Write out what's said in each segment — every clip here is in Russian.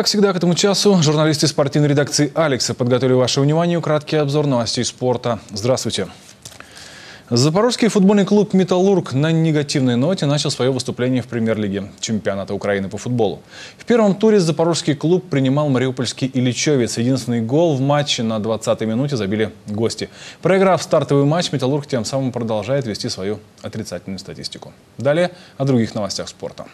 Как всегда к этому часу журналисты спортивной редакции «Алекса» подготовили вашему вниманию краткий обзор новостей спорта. Здравствуйте. Запорожский футбольный клуб «Металлург» на негативной ноте начал свое выступление в премьер-лиге чемпионата Украины по футболу. В первом туре запорожский клуб принимал мариупольский Ильичевец. Единственный гол в матче на 20-й минуте забили гости. Проиграв стартовый матч, «Металлург» тем самым продолжает вести свою отрицательную статистику. Далее о других новостях спорта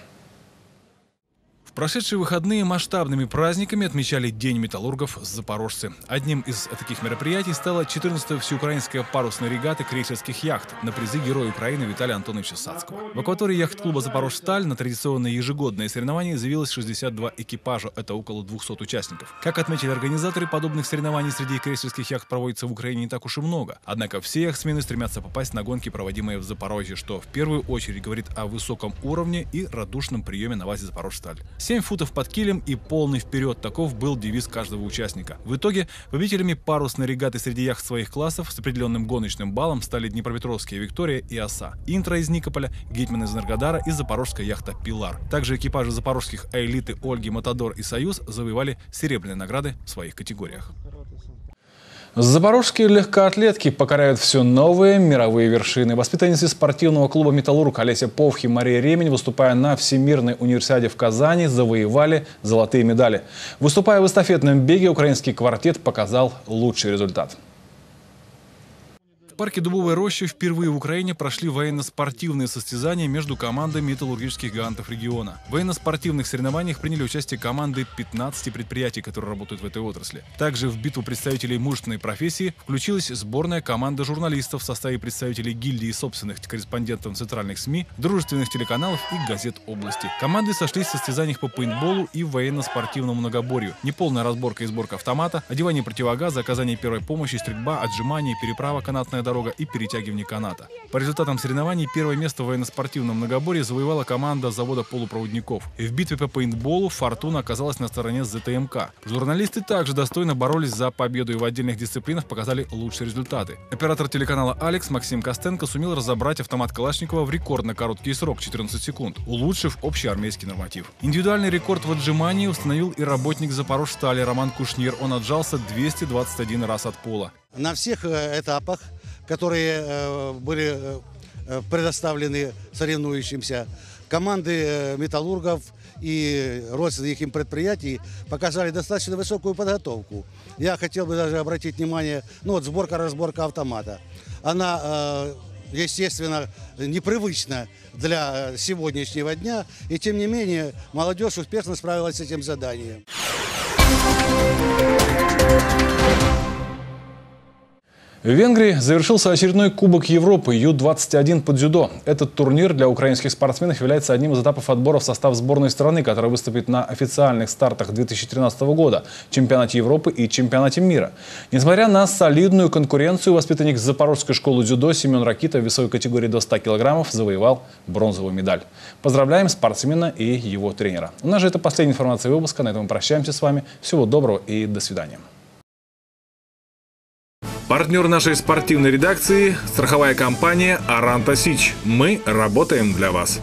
прошедшие выходные масштабными праздниками отмечали День металлургов запорожцы. Одним из таких мероприятий стала 14-я всеукраинская парусная регата крейсерских яхт на призы Героя Украины Виталия Антоновича Сацкого. В акватории яхт-клуба «Запорожсталь» на традиционное ежегодное соревнование заявилось 62 экипажа, это около 200 участников. Как отметили организаторы, подобных соревнований среди крейсерских яхт проводится в Украине не так уж и много. Однако все яхтсмены стремятся попасть на гонки, проводимые в Запорожье, что в первую очередь говорит о высоком уровне и радушном приеме на базе «Запорожсталь». 7 футов под килем и полный вперед. Таков был девиз каждого участника. В итоге победителями парусной регаты среди яхт своих классов с определенным гоночным баллом стали Днепропетровские Виктория и Оса, Интра из Никополя, Гетман из Энергодара и запорожская яхта Пилар. Также экипажи запорожских Аэлиты, Ольги, Матадор и Союз завоевали серебряные награды в своих категориях. Запорожские легкоатлетки покоряют все новые мировые вершины. Воспитанницы спортивного клуба «Металлург» Олеся Повхи и Мария Ремень, выступая на Всемирной универсиаде в Казани, завоевали золотые медали. Выступая в эстафетном беге, украинский квартет показал лучший результат парке Дубовой рощи впервые в Украине прошли военно-спортивные состязания между командами металлургических гигантов региона. В военно-спортивных соревнованиях приняли участие команды 15 предприятий, которые работают в этой отрасли. Также в битву представителей мужественной профессии включилась сборная команда журналистов в составе представителей гильдии собственных корреспондентов центральных СМИ, дружественных телеканалов и газет области. Команды сошлись в состязаниях по пейнтболу и военно-спортивному многоборью. Неполная разборка и сборка автомата, одевание противогаза, оказание первой помощи, стрельба, отжимание, переправа, канатная дорога и перетягивание каната. По результатам соревнований первое место в военно-спортивном многоборье завоевала команда завода полупроводников. И в битве по пейнтболу «Фортуна» оказалась на стороне ЗТМК. Журналисты также достойно боролись за победу и в отдельных дисциплинах показали лучшие результаты. Оператор телеканала «Алекс» Максим Костенко сумел разобрать автомат Калашникова в рекордно короткий срок – 14 секунд, улучшив общий армейский норматив. Индивидуальный рекорд в отжимании установил и работник Запорожстали Роман Кушнир. Он отжался 221 раз от пола. На всех э, этапах которые э, были э, предоставлены соревнующимся. Команды э, металлургов и родственных им предприятий показали достаточно высокую подготовку. Я хотел бы даже обратить внимание, ну вот сборка-разборка автомата. Она, естественно, непривычна для сегодняшнего дня, и тем не менее молодежь успешно справилась с этим заданием. В Венгрии завершился очередной Кубок Европы Ю-21 по дзюдо. Этот турнир для украинских спортсменов является одним из этапов отбора в состав сборной страны, которая выступит на официальных стартах 2013 года, чемпионате Европы и чемпионате мира. Несмотря на солидную конкуренцию, воспитанник Запорожской школы дзюдо Семен Ракита в весовой категории до 100 килограммов завоевал бронзовую медаль. Поздравляем спортсмена и его тренера. У нас же это последняя информация выпуска. На этом мы прощаемся с вами. Всего доброго и до свидания. Партнер нашей спортивной редакции – страховая компания «Аранта Сич». Мы работаем для вас.